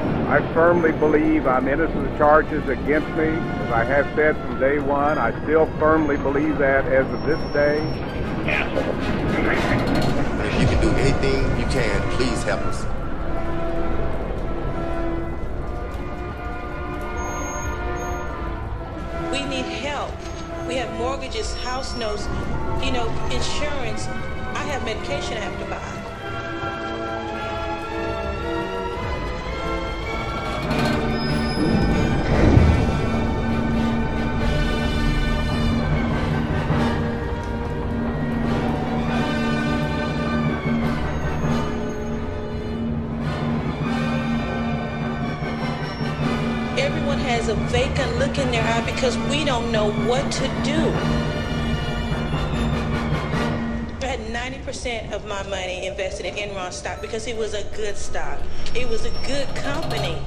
I firmly believe I'm innocent of charges against me. As I have said from day one, I still firmly believe that as of this day. If you can do anything you can, please help us. We need help. We have mortgages, house notes, you know, insurance. I have medication I have to buy. has a vacant look in their eye because we don't know what to do. I had 90% of my money invested in Enron stock because it was a good stock. It was a good company.